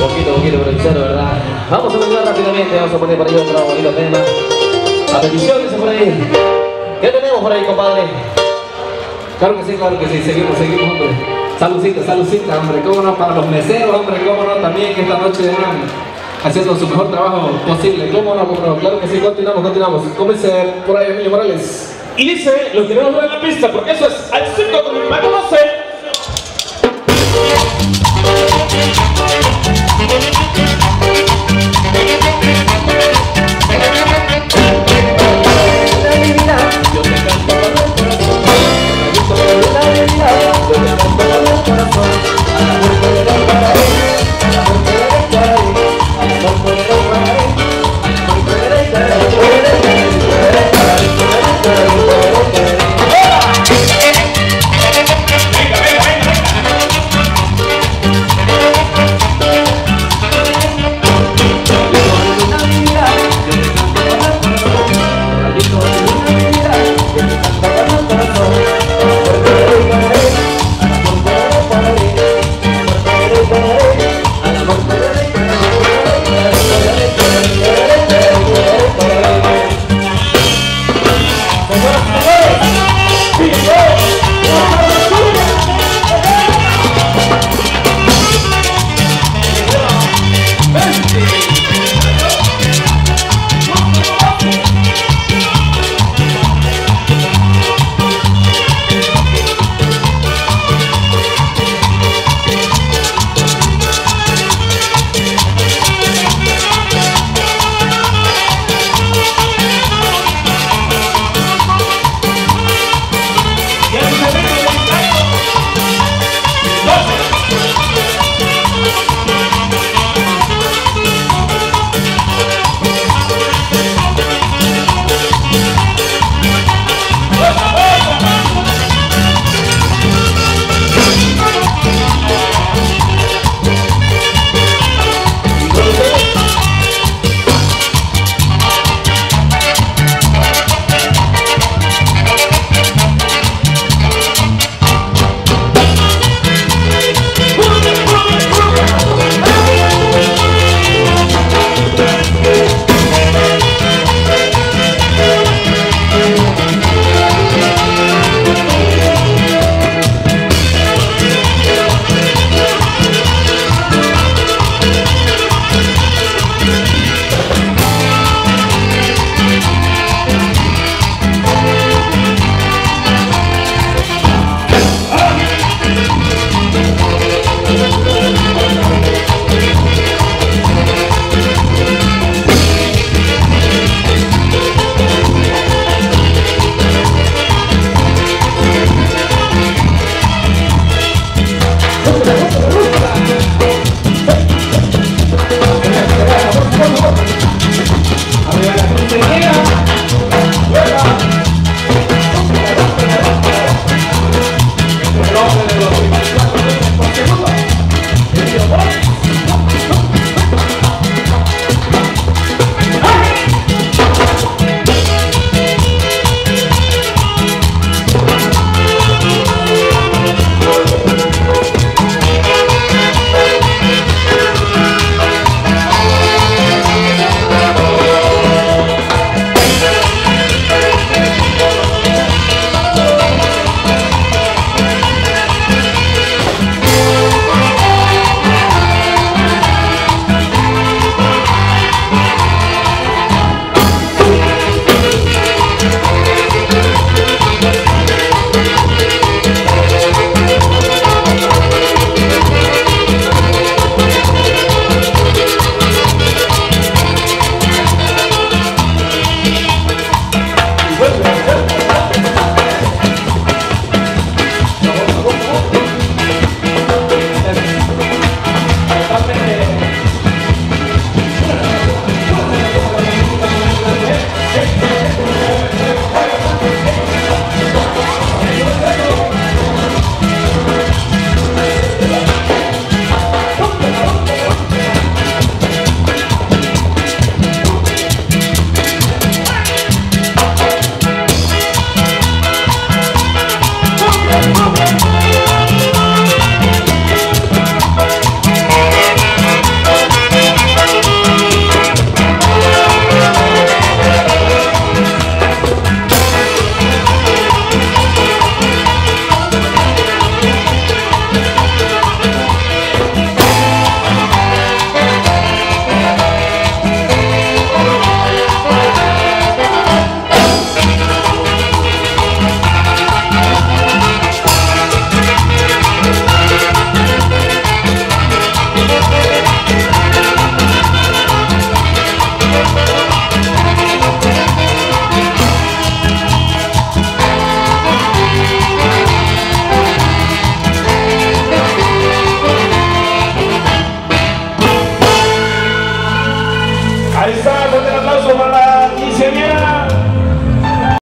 Poquito, poquito, pero ¿verdad? Vamos a continuar rápidamente, vamos a poner por ahí otro bonito tema. A petición, dice por ahí. ¿Qué tenemos por ahí, compadre? Claro que sí, claro que sí, seguimos, seguimos, hombre. Saludcita, saludcita, hombre, cómo no, para los meseros, hombre, cómo no, también que esta noche vengan haciendo su mejor trabajo posible, cómo no, cómo no, claro que sí, continuamos, continuamos. Comience por ahí, Emilio Morales. Y dice, los tenemos en la pista, porque eso es al circo con mi conocer. Thank you.